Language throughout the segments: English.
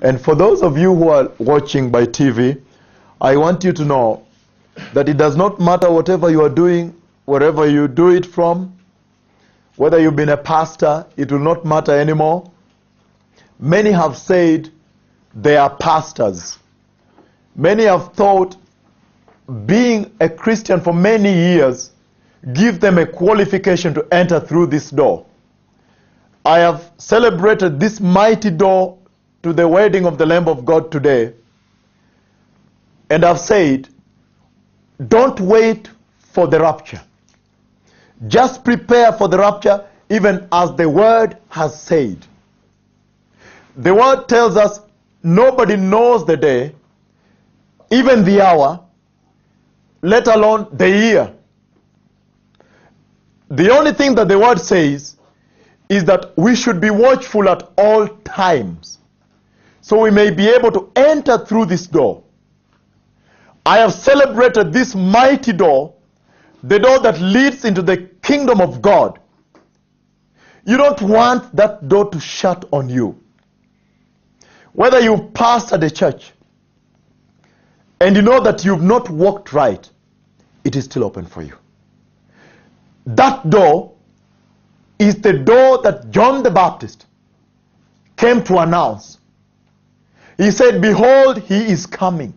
And for those of you who are watching by TV, I want you to know that it does not matter whatever you are doing, wherever you do it from, whether you've been a pastor, it will not matter anymore. Many have said they are pastors. Many have thought being a Christian for many years give them a qualification to enter through this door. I have celebrated this mighty door to the wedding of the Lamb of God today. And I've said, don't wait for the rapture. Just prepare for the rapture, even as the word has said. The word tells us nobody knows the day, even the hour, let alone the year. The only thing that the word says is that we should be watchful at all times so we may be able to enter through this door. I have celebrated this mighty door, the door that leads into the kingdom of God. You don't want that door to shut on you. Whether you passed at the church and you know that you've not walked right, it is still open for you. That door is the door that John the Baptist came to announce. He said, Behold, he is coming.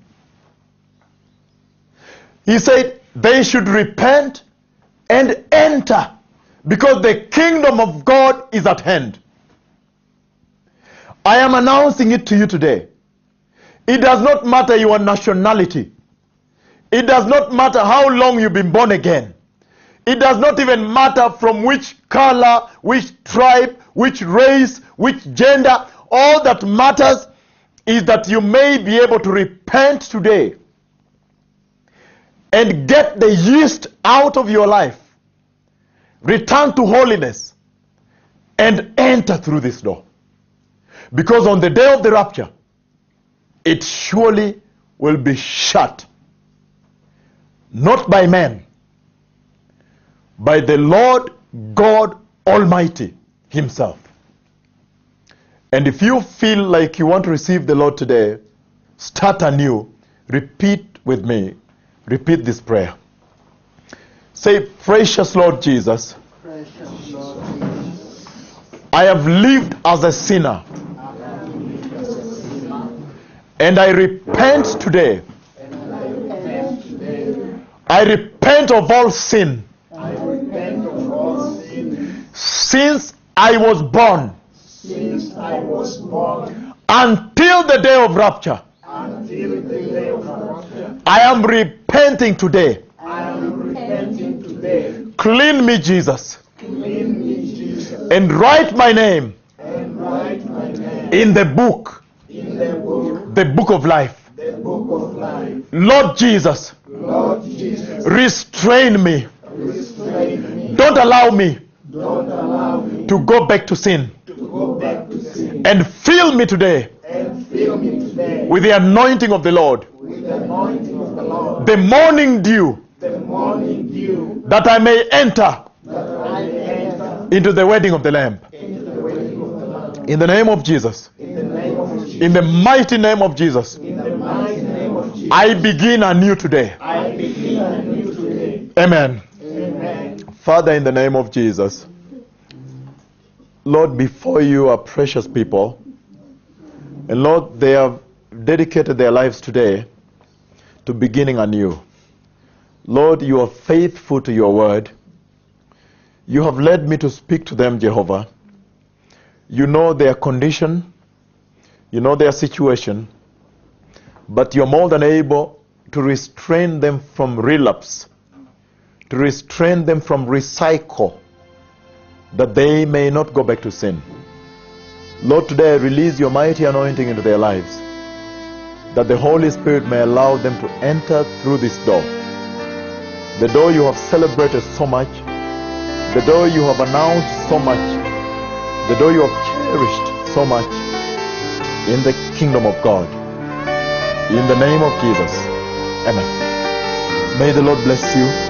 He said, They should repent and enter because the kingdom of God is at hand. I am announcing it to you today. It does not matter your nationality. It does not matter how long you've been born again. It does not even matter from which color, which tribe, which race, which gender. All that matters is that you may be able to repent today and get the yeast out of your life. Return to holiness and enter through this door. Because on the day of the rapture, it surely will be shut. Not by man, by the Lord God Almighty Himself. And if you feel like you want to receive the Lord today, start anew. Repeat with me. Repeat this prayer. Say, Precious Lord Jesus, Precious Lord I have lived as a sinner and I repent today. I repent of all sin I repent of all sin since I was born since I was born until the day of rapture. until the day of rapture. I am repenting today. I am repenting today. Clean me, Jesus, Clean me, Jesus, and write my name and write my name in the book, in the book, the book of life. the book of life. Lord Jesus, Lord Jesus, restrain me. restrain me. Don't allow me Don't allow me to go back to sin. to go back to sin. And fill me today fill me today with the anointing of the Lord, with the anointing of the Lord. the morning dew, the morning dew that I may enter that I may enter into the wedding of the Lamb. into the of the Lamb. In the name of Jesus, In the name of Jesus. in the mighty name of Jesus, In the name of Jesus. I begin anew today. I begin anew today. Amen. Amen. Father, in the name of Jesus, Lord, before you are precious people, and Lord, they have dedicated their lives today to beginning anew. Lord, you are faithful to your word. You have led me to speak to them, Jehovah. You know their condition, you know their situation, but you're more than able to restrain them from relapse to restrain them from recycle that they may not go back to sin. Lord, today release your mighty anointing into their lives that the Holy Spirit may allow them to enter through this door. The door you have celebrated so much, the door you have announced so much, the door you have cherished so much in the kingdom of God. In the name of Jesus. Amen. May the Lord bless you.